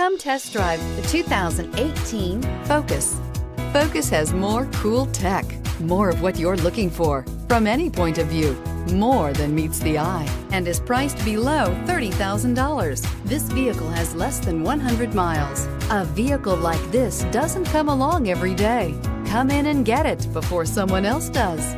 Come test drive the 2018 Focus. Focus has more cool tech, more of what you're looking for from any point of view, more than meets the eye, and is priced below $30,000. This vehicle has less than 100 miles. A vehicle like this doesn't come along every day. Come in and get it before someone else does.